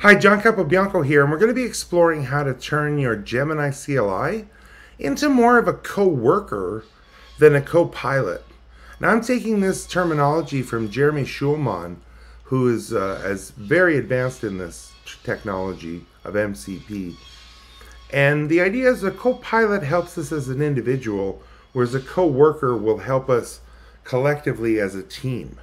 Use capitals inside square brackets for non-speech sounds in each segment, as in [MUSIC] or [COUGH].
Hi, John Capobianco here, and we're going to be exploring how to turn your Gemini CLI into more of a co-worker than a co-pilot. Now, I'm taking this terminology from Jeremy Schulman, who is uh, as very advanced in this technology of MCP. And the idea is a co-pilot helps us as an individual, whereas a co-worker will help us collectively as a team.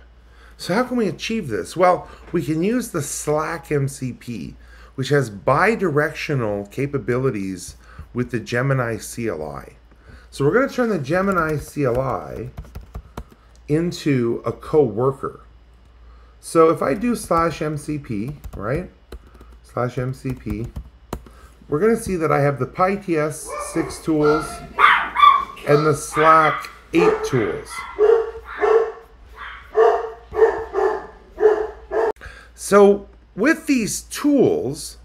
So how can we achieve this? Well, we can use the Slack MCP, which has bidirectional capabilities with the Gemini CLI. So we're going to turn the Gemini CLI into a co-worker. So if I do slash MCP, right, slash MCP, we're going to see that I have the pyATS 6 tools and the Slack 8 tools. So with these tools,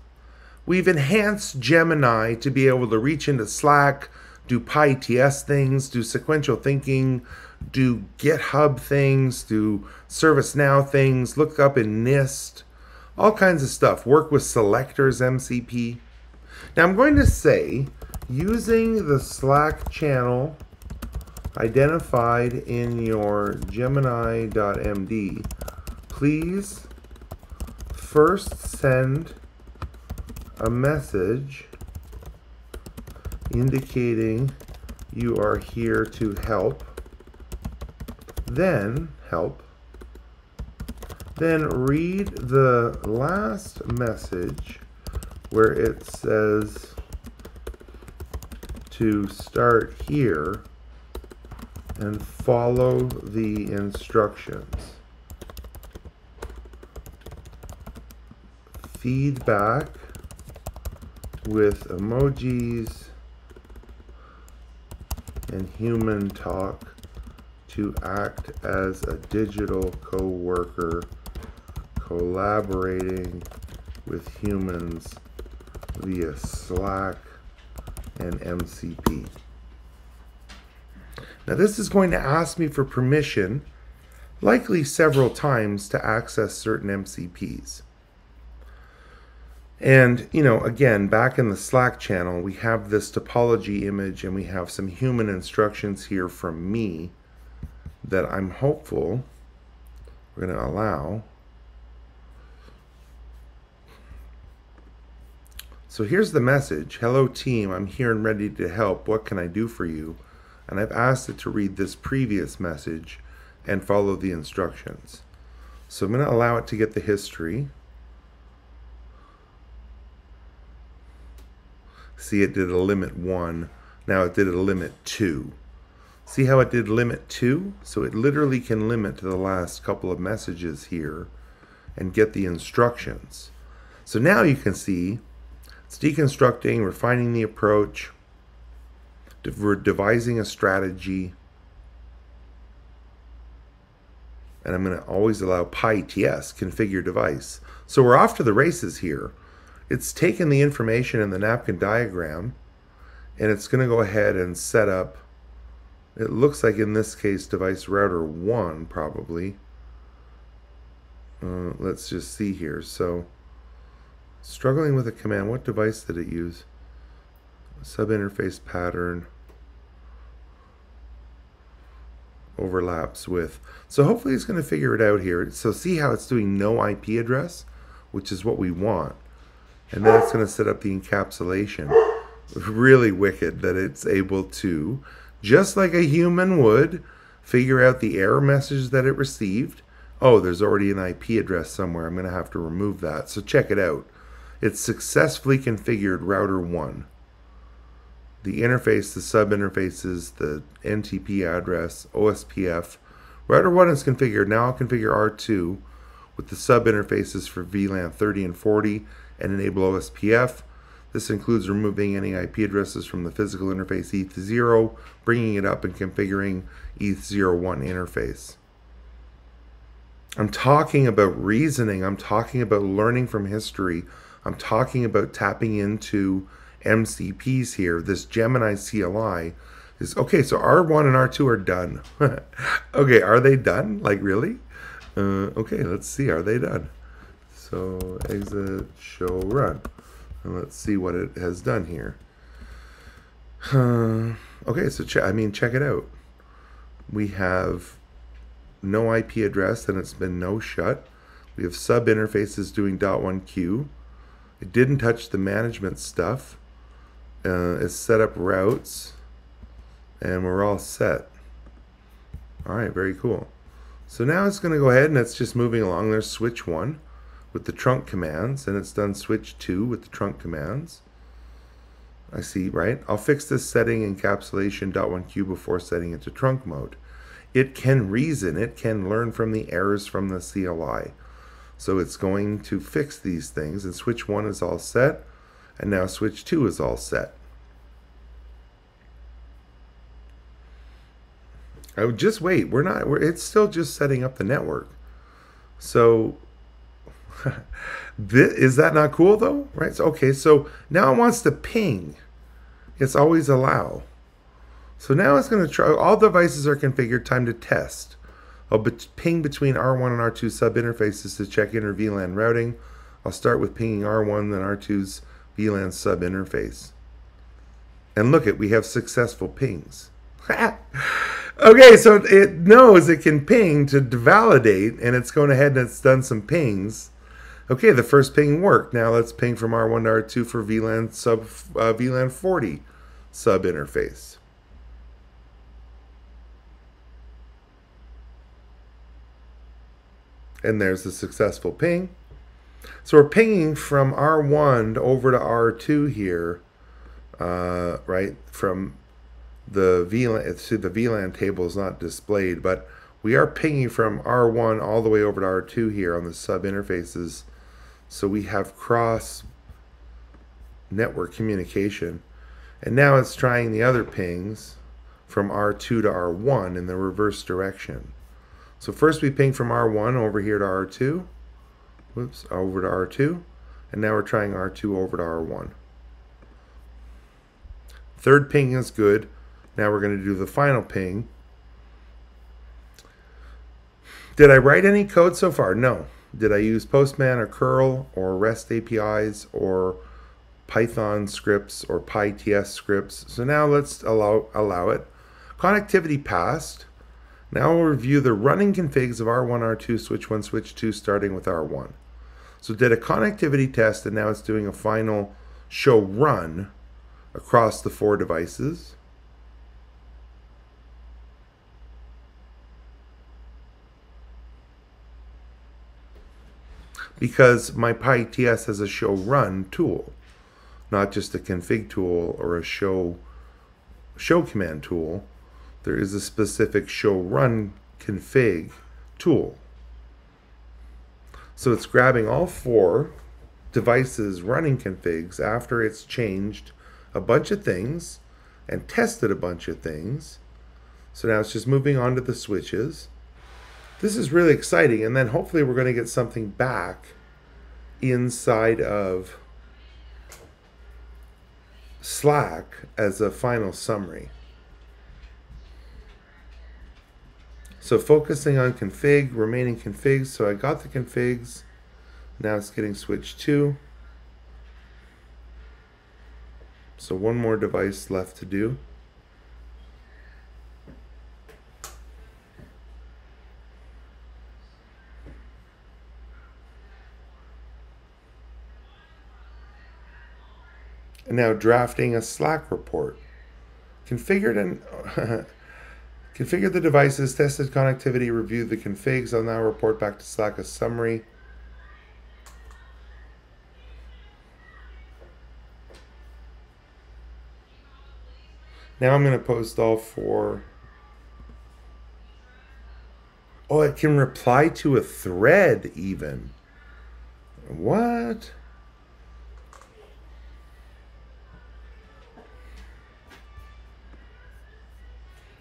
we've enhanced Gemini to be able to reach into Slack, do pyATS things, do sequential thinking, do GitHub things, do ServiceNow things, look up in NIST, all kinds of stuff. Work with selectors MCP. Now I'm going to say, using the Slack channel identified in your Gemini.md, please first send a message indicating you are here to help, then help, then read the last message where it says to start here and follow the instructions. Feedback with emojis and human talk to act as a digital co-worker collaborating with humans via Slack and MCP. Now this is going to ask me for permission, likely several times to access certain MCPs. And, you know, again, back in the Slack channel, we have this topology image and we have some human instructions here from me that I'm hopeful we're going to allow. So here's the message. Hello team, I'm here and ready to help. What can I do for you? And I've asked it to read this previous message and follow the instructions. So I'm going to allow it to get the history. See, it did a limit 1. Now it did a limit 2. See how it did limit 2? So it literally can limit to the last couple of messages here and get the instructions. So now you can see it's deconstructing, refining the approach, devising a strategy, and I'm going to always allow pyATS, configure device. So we're off to the races here it's taken the information in the napkin diagram and it's going to go ahead and set up it looks like in this case device router 1 probably. Uh, let's just see here. So struggling with a command. What device did it use? Subinterface pattern. Overlaps with. So hopefully it's going to figure it out here. So see how it's doing no IP address which is what we want and then it's going to set up the encapsulation. Really wicked that it's able to, just like a human would, figure out the error message that it received. Oh, there's already an IP address somewhere. I'm going to have to remove that. So check it out. It's successfully configured router 1. The interface, the sub interfaces, the NTP address, OSPF. Router 1 is configured. Now I'll configure R2 with the sub interfaces for VLAN 30 and 40 and enable OSPF. This includes removing any IP addresses from the physical interface ETH0, bringing it up and configuring ETH01 interface. I'm talking about reasoning. I'm talking about learning from history. I'm talking about tapping into MCPs here. This Gemini CLI is okay. So R1 and R2 are done. [LAUGHS] okay, are they done? Like really? Uh, okay, let's see. Are they done? So exit show run. And let's see what it has done here. Uh, okay, so I mean, check it out. We have no IP address and it's been no shut. We have sub interfaces doing .1q. It didn't touch the management stuff. Uh, it's set up routes and we're all set. All right, very cool. So now it's going to go ahead and it's just moving along. There's switch one with the trunk commands and it's done switch two with the trunk commands. I see, right? I'll fix this setting encapsulation .1q before setting it to trunk mode. It can reason, it can learn from the errors from the CLI. So it's going to fix these things and switch one is all set and now switch two is all set. I would just wait. We're not. We're, it's still just setting up the network. So, is that not cool though? Right. So, okay. So now it wants to ping. It's always allow. So now it's going to try. All devices are configured. Time to test. I'll be, ping between R1 and R2 sub interfaces to check inter VLAN routing. I'll start with pinging R1 then R2's VLAN sub interface. And look at we have successful pings. [LAUGHS] Okay, so it knows it can ping to validate, and it's going ahead and it's done some pings. Okay, the first ping worked. Now let's ping from R1 to R2 for VLAN sub uh, VLAN 40 sub interface. And there's the successful ping. So we're pinging from R1 over to R2 here, uh, right? From the VLAN, see the VLAN table is not displayed, but we are pinging from R1 all the way over to R2 here on the sub interfaces. So we have cross network communication. And now it's trying the other pings from R2 to R1 in the reverse direction. So first we ping from R1 over here to R2. Whoops, over to R2. And now we're trying R2 over to R1. Third ping is good. Now we're going to do the final ping. Did I write any code so far? No. Did I use Postman or curl or REST APIs or Python scripts or pyATS scripts? So now let's allow, allow it. Connectivity passed. Now we'll review the running configs of R1, R2, switch 1, switch 2, starting with R1. So did a connectivity test, and now it's doing a final show run across the four devices. Because my pyATS has a show run tool, not just a config tool or a show show command tool. There is a specific show run config tool. So it's grabbing all four devices running configs after it's changed a bunch of things and tested a bunch of things. So now it's just moving on to the switches this is really exciting. And then hopefully we're going to get something back inside of Slack as a final summary. So focusing on config, remaining configs. So I got the configs. Now it's getting switched to. So one more device left to do. And now drafting a Slack report. Configured and [LAUGHS] configure the devices, tested connectivity, review the configs. I'll now report back to Slack a summary. Now I'm going to post all four. Oh, it can reply to a thread even. What?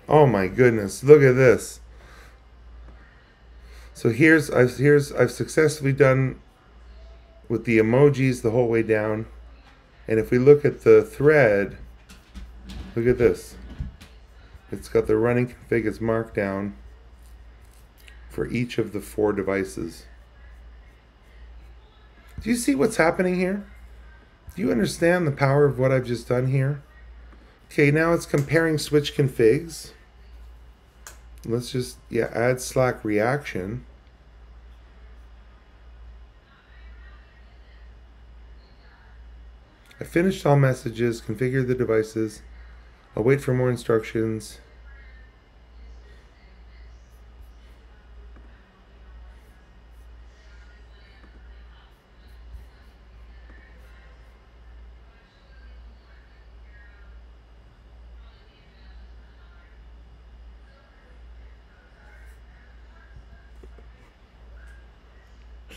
Oh my goodness, look at this. So here's I've here's I've successfully done with the emojis the whole way down. And if we look at the thread, look at this. It's got the running config it's marked down for each of the four devices. Do you see what's happening here? Do you understand the power of what I've just done here? Okay, now it's comparing switch configs. Let's just, yeah, add Slack reaction. I finished all messages, configured the devices. I'll wait for more instructions.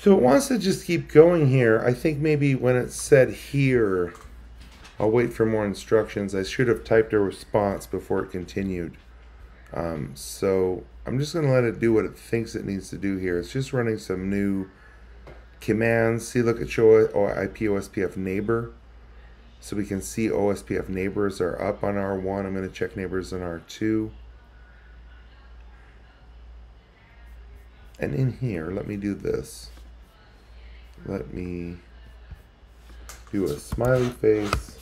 So it wants to just keep going here. I think maybe when it said here, I'll wait for more instructions. I should have typed a response before it continued. Um, so I'm just going to let it do what it thinks it needs to do here. It's just running some new commands. See, look at show IP OSPF neighbor. So we can see OSPF neighbors are up on R1. I'm going to check neighbors on R2. And in here, let me do this. Let me do a smiley face.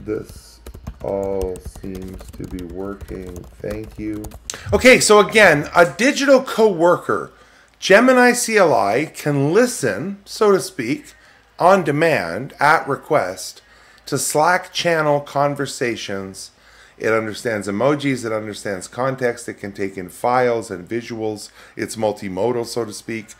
This all seems to be working. Thank you. Okay, so again, a digital coworker, Gemini CLI can listen, so to speak, on demand at request to Slack channel conversations. It understands emojis, it understands context, it can take in files and visuals. It's multimodal, so to speak.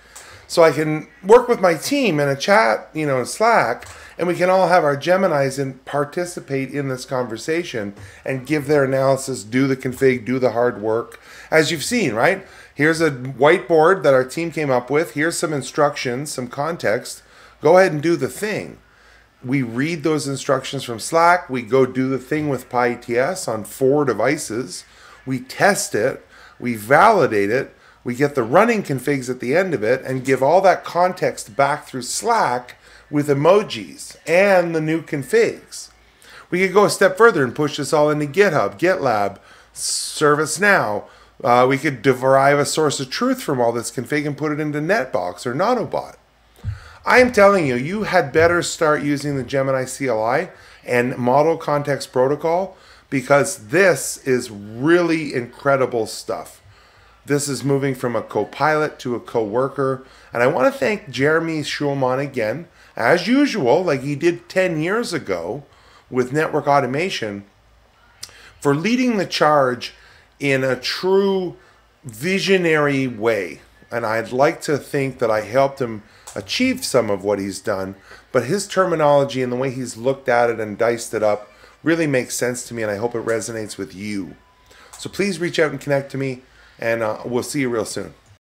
So I can work with my team in a chat, you know, in Slack, and we can all have our Geminis and participate in this conversation and give their analysis, do the config, do the hard work. As you've seen, right? Here's a whiteboard that our team came up with. Here's some instructions, some context. Go ahead and do the thing. We read those instructions from Slack. We go do the thing with pyATS on four devices. We test it. We validate it we get the running configs at the end of it and give all that context back through Slack with emojis and the new configs. We could go a step further and push this all into GitHub, GitLab, ServiceNow. Uh, we could derive a source of truth from all this config and put it into Netbox or Nautobot. I am telling you, you had better start using the Gemini CLI and Model Context Protocol because this is really incredible stuff. This is moving from a co-pilot to a co-worker. And I want to thank Jeremy Schulman again, as usual, like he did 10 years ago with network automation, for leading the charge in a true visionary way. And I'd like to think that I helped him achieve some of what he's done, but his terminology and the way he's looked at it and diced it up really makes sense to me, and I hope it resonates with you. So please reach out and connect to me and uh, we'll see you real soon.